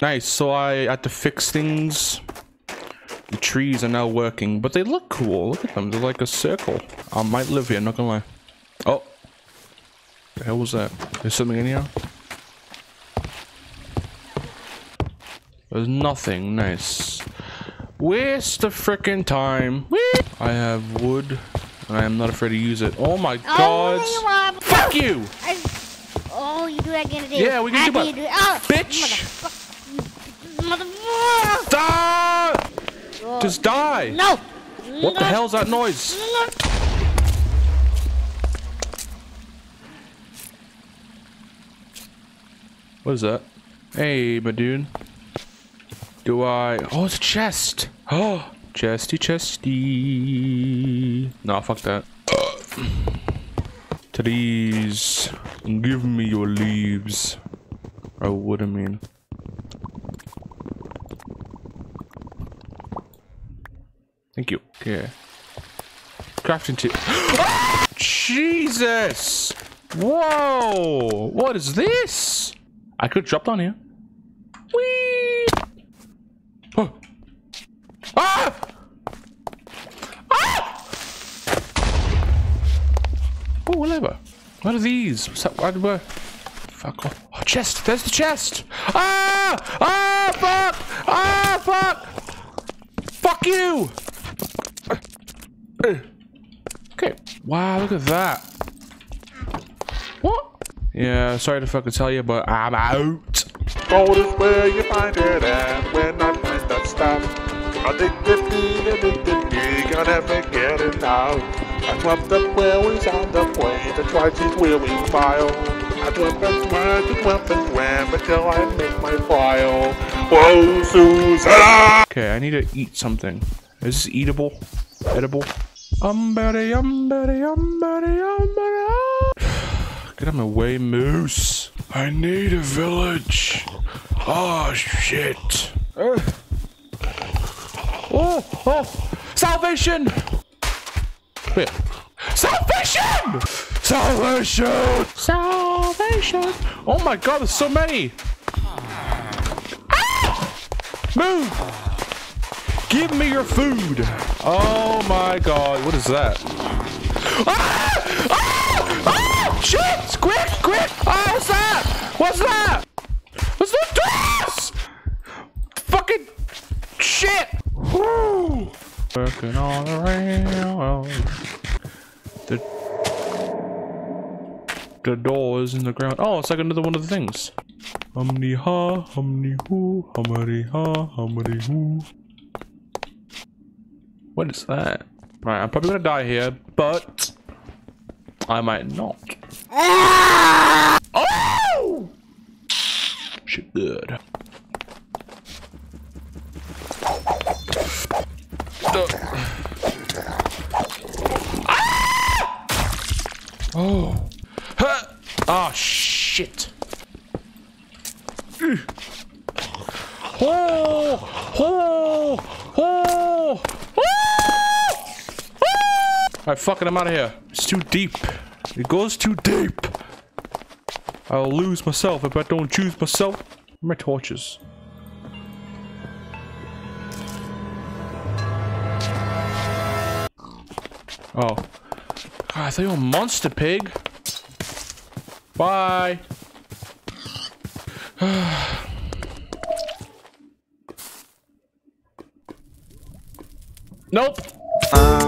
Nice. So I had to fix things. The trees are now working, but they look cool. Look at them. They're like a circle. I might live here, not gonna lie. Oh. The hell was that? There's something in here? There's nothing. Nice. Waste of freaking time. I have wood, and I am not afraid to use it. Oh my oh, god. Oh, you Fuck you! I, oh, you do that again today. Yeah, we can do After it. Oh, Bitch! Motherfucker! Die! Mother Just die! no! What the hell's that noise? What is that? Hey, my dude. Do I... Oh, it's a chest. Oh, chesty, chesty. No, fuck that. Trees. Give me your leaves. Oh, what I mean. Thank you. Okay. Crafting table. Jesus! Whoa! What is this? I could drop down here. Whee! Oh. Ah! Ah! Oh, whatever. What are these? What's that? What? Fuck off. Oh, chest. There's the chest. Ah! Ah! Fuck! Ah! Fuck! Fuck you! Okay. Wow, look at that. What? Yeah, sorry to fucking tell you, but I'm out. Gold is where you find it, and when I find that stuff, addicted me, addicted me, gonna never get it out. I dreamt of where we on the plane to try to where we file. I dreamt of where to dreamt and swam until I make my file. Whoa, Susanna! Okay, I need to eat something. Is this eatable? Edible? Umbody, umbody, umbody, umbody. Get out of my way, moose. I need a village. Oh, shit. Uh. Oh, oh. Salvation! Wait. Salvation! Salvation! Salvation! Oh my god, there's so many! Ah! Move! Give me your food! Oh my god, what is that? Ah! Ah! Ah! Shit! Quick! Quick! Ah, what's that? What's that? What's the this? Fucking shit! Woo! Working on the railroad. The the door is in the ground. Oh, it's like another one of the things. Humny ha, humny hoo, hummy ha, hummy hoo. What is that? Right, I'm probably gonna die here, but I might not. Oh! Shit, good. Ah! Oh. Huh. Oh, shit. Oh! Oh! Oh! Alright, fucking, I'm out of here. It's too deep. It goes too deep. I'll lose myself if I don't choose myself. My torches? Oh. God, I thought you were a monster pig. Bye. nope. Potato.